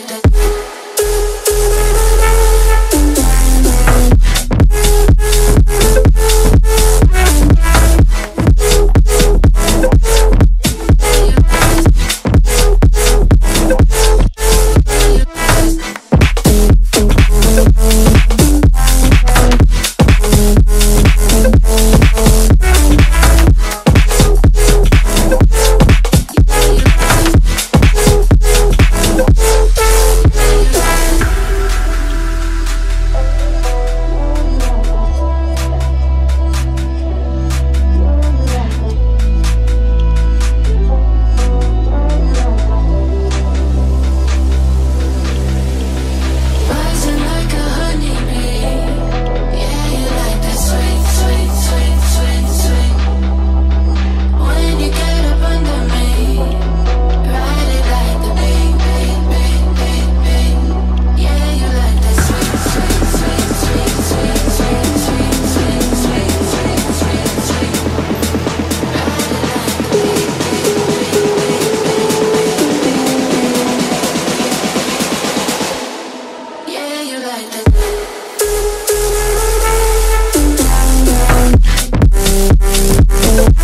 night. Thank you.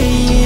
day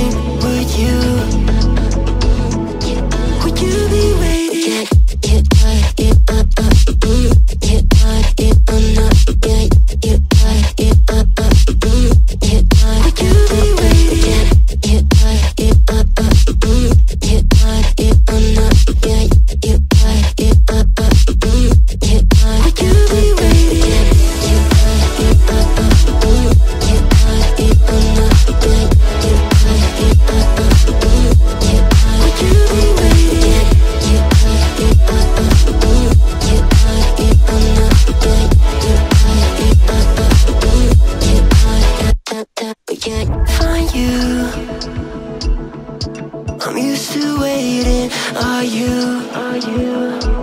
I'm used to waiting. Are you? Are you?